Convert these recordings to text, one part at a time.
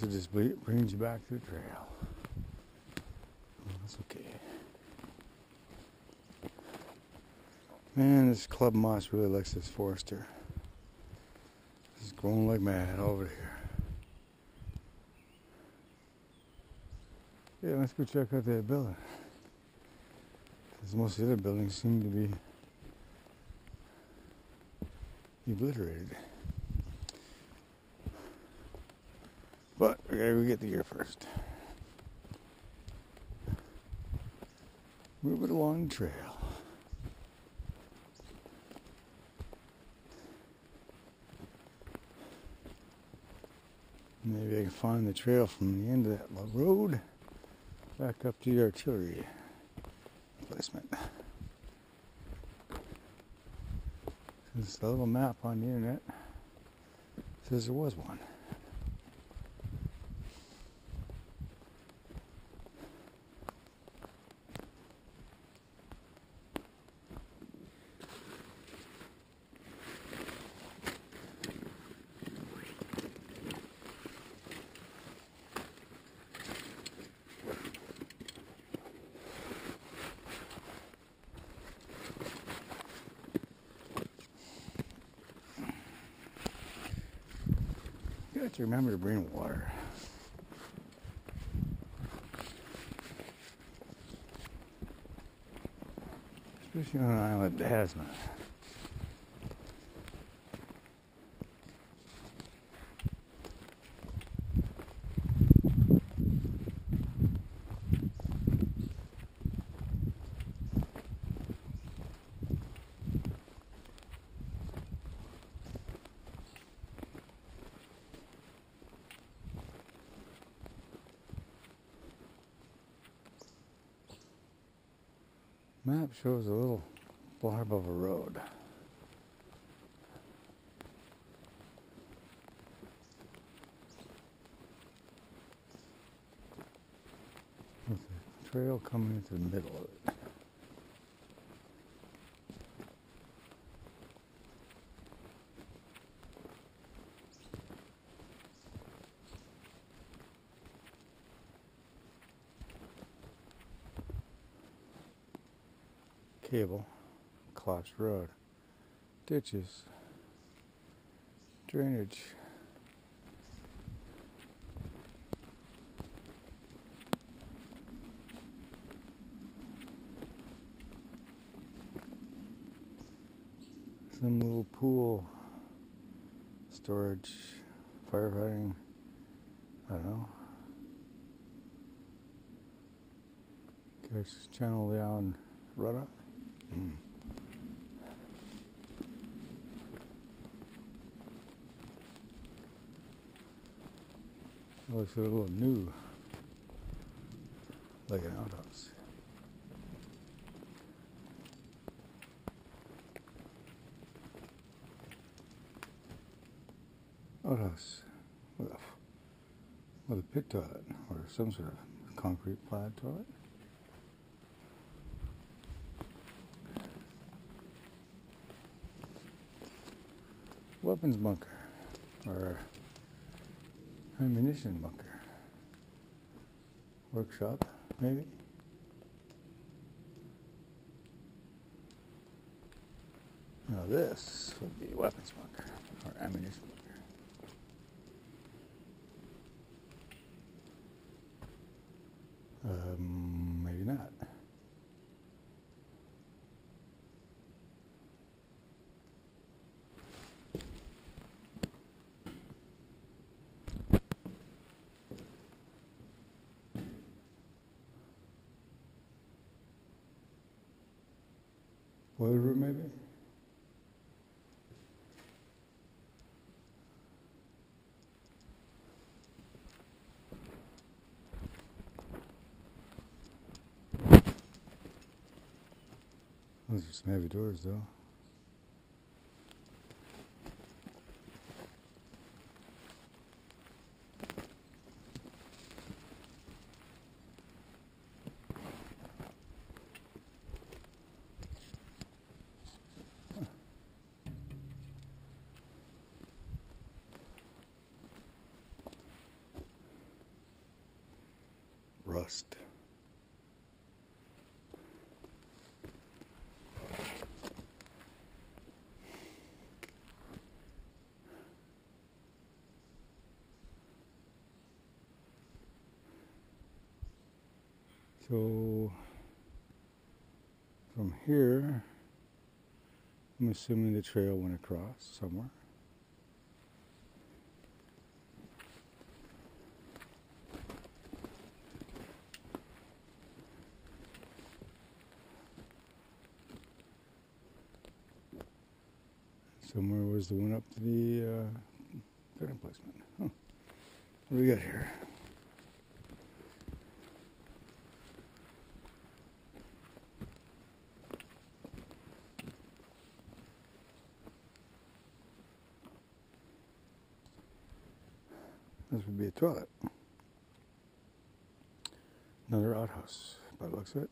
guess it just brings you back to the trail. Oh, that's okay. Man, this club moss really likes this forester. It's growing like mad over here. Yeah, let's go check out that building. Because most of the other buildings seem to be obliterated. But we gotta go get the gear first. Move it along the trail. Maybe I can find the trail from the end of that road back up to the artillery placement. This little map on the internet says there was one. You have to remember to bring water. Especially on an island that has none. Map shows a little barb of a road. With a trail coming into the middle of it. Cable, collapsed road, ditches, drainage. Some little pool, storage, firefighting. I don't know. Guess channel down rudder. Mm. Looks a little new, like an outhouse. Outhouse with a, with a pit toilet or some sort of concrete plaid toilet. Weapons bunker or ammunition bunker. Workshop, maybe. Now this would be weapons bunker or ammunition bunker. Um, maybe not. Boiler room, maybe? Those are some heavy doors, though. So from here, I'm assuming the trail went across somewhere. Somewhere was the one up to the uh, garden placement. Huh. What do we got here? This would be a toilet. Another outhouse, by the looks of it.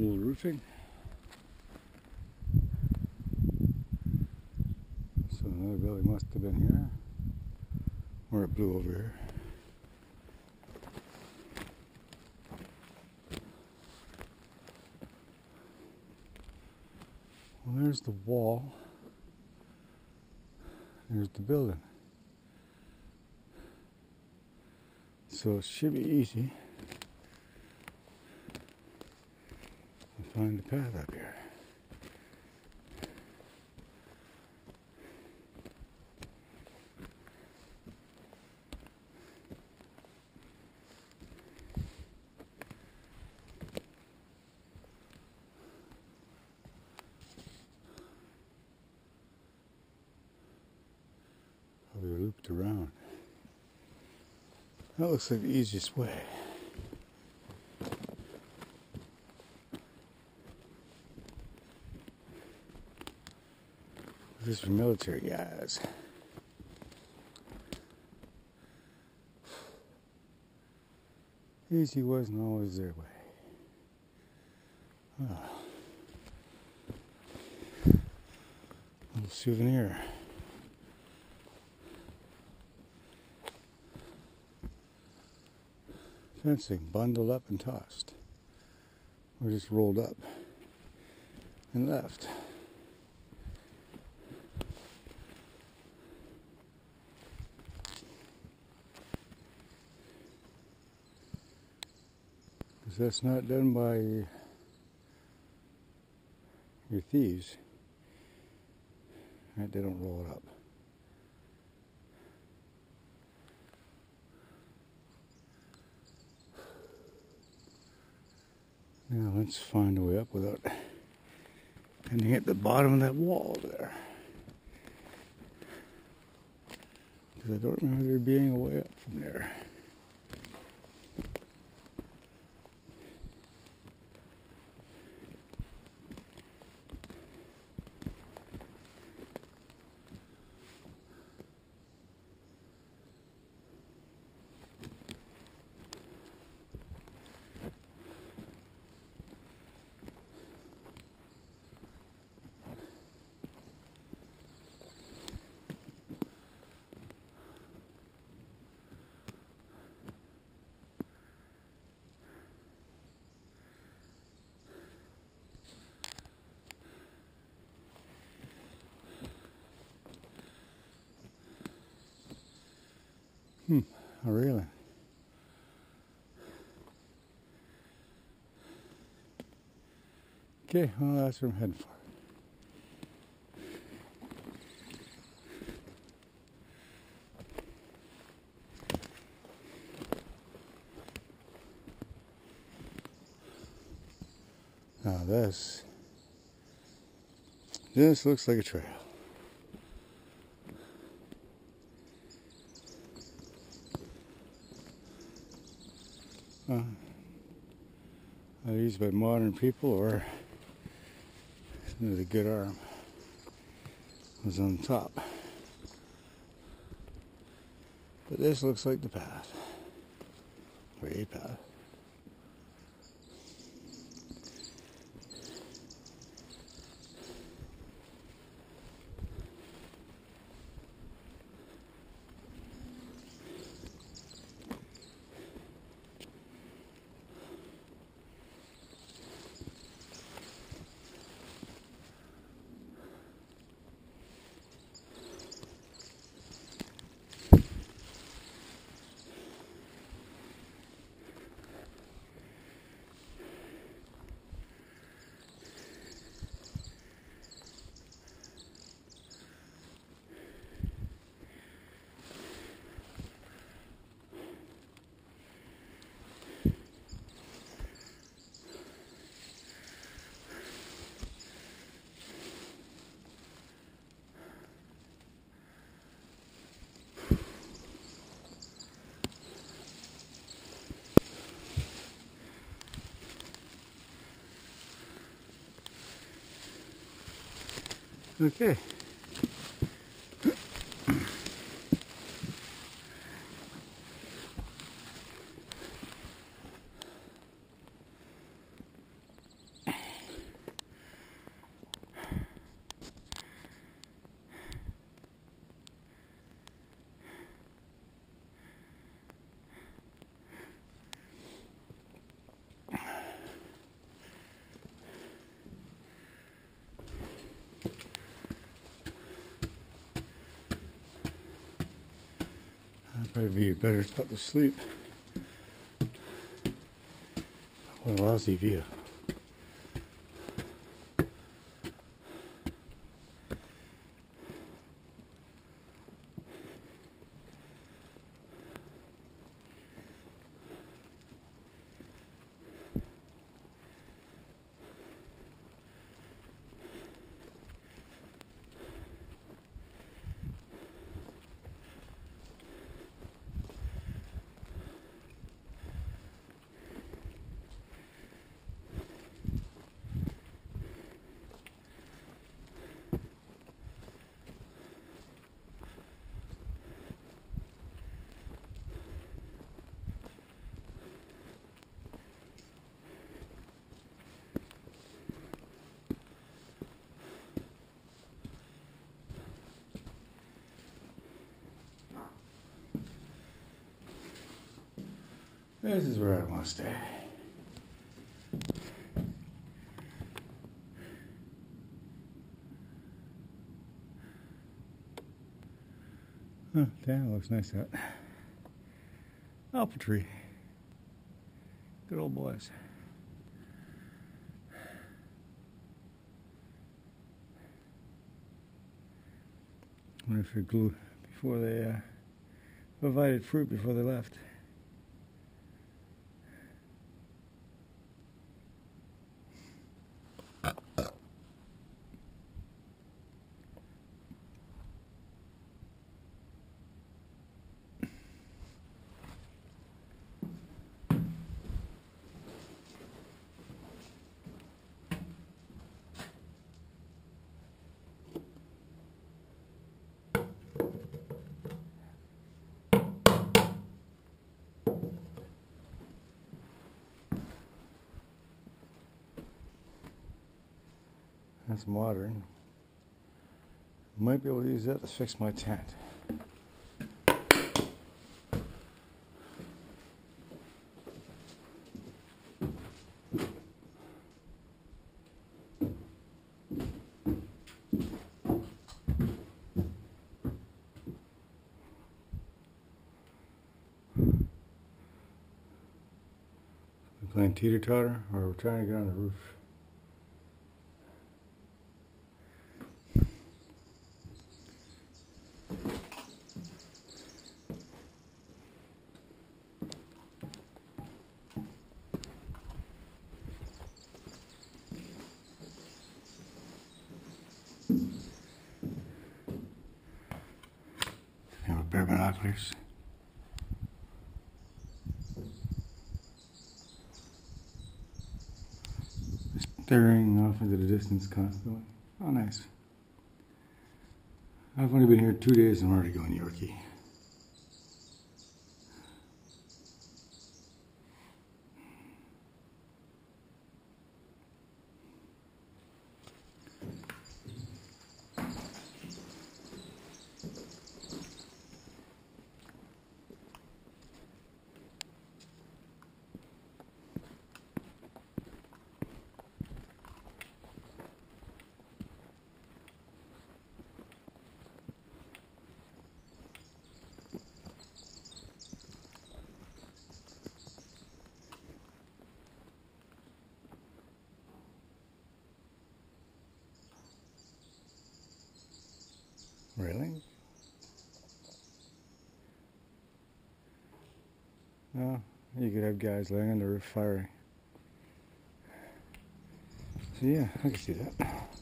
Little roofing. So another building must have been here, or it blew over here. Well, there's the wall. There's the building. So it should be easy. Find the path up here. we looped around. That looks like the easiest way. This is for military guys. Easy wasn't always their way. Oh. Little souvenir. Fencing bundled up and tossed. Or just rolled up and left. Because that's not done by your thieves. Right, they don't roll it up. Now let's find a way up without ending at the bottom of that wall there. Because I don't remember there being a way up from there. Hmm, oh, really? Okay, well, that's where I'm heading for. Now this, this looks like a trail. By modern people or with a good arm was on top. But this looks like the path. A path. Okay. Probably be better spot to sleep. What a lousy view. This is where I want to stay. Oh, damn, looks nice out. Apple tree. Good old boys. wonder if they glue before they uh, provided fruit before they left. That's modern. Might be able to use that to fix my tent. Playing teeter totter, or trying to get on the roof. Have a pair of binoculars. Off into the distance constantly. Oh, nice. I've only been here two days and I'm already going Yorkie. Really? No, you could have guys laying on the roof firing. So yeah, I can see that.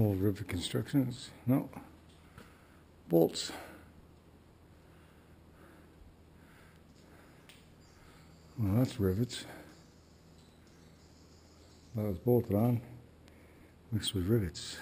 Old rivet constructions. No. Bolts. Well, that's rivets. That was bolted on. Mixed with rivets.